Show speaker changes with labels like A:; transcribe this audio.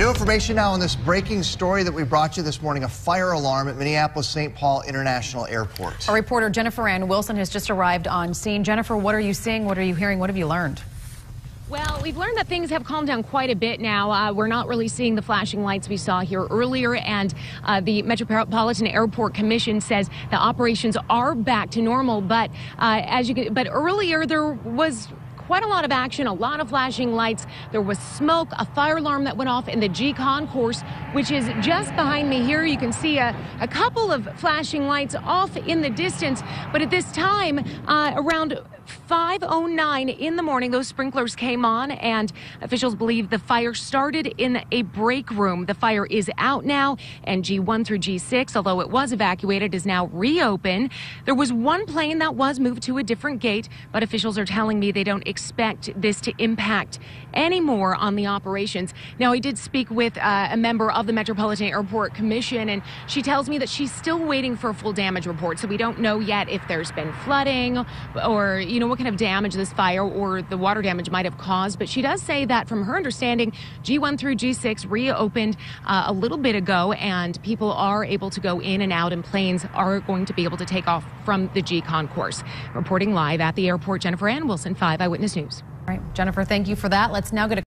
A: New information now on this breaking story that we brought you this morning a fire alarm at Minneapolis St. Paul International Airport.
B: Our reporter Jennifer Ann Wilson has just arrived on scene. Jennifer, what are you seeing? What are you hearing? What have you learned?
C: Well, we've learned that things have calmed down quite a bit now. Uh, we're not really seeing the flashing lights we saw here earlier, and uh, the Metropolitan Airport Commission says the operations are back to normal. But uh, as you can, but earlier there was quite a lot of action, a lot of flashing lights. There was smoke, a fire alarm that went off in the G concourse, which is just behind me here. You can see a, a couple of flashing lights off in the distance. But at this time, uh, around 5.09 in the morning, those sprinklers came on, and officials believe the fire started in a break room. The fire is out now, and G1 through G6, although it was evacuated, is now reopened. There was one plane that was moved to a different gate, but officials are telling me they don't expect this to impact any more on the operations. Now, I did speak with uh, a member of the Metropolitan Airport Commission, and she tells me that she's still waiting for a full damage report, so we don't know yet if there's been flooding or, you know, what kind of damage this fire or the water damage might have caused. But she does say that from her understanding, G1 through G6 reopened uh, a little bit ago, and people are able to go in and out, and planes are going to be able to take off from the G concourse. Reporting live at the airport, Jennifer Ann Wilson, 5 Eyewitness News.
B: All right, Jennifer, thank you for that. Let's now go to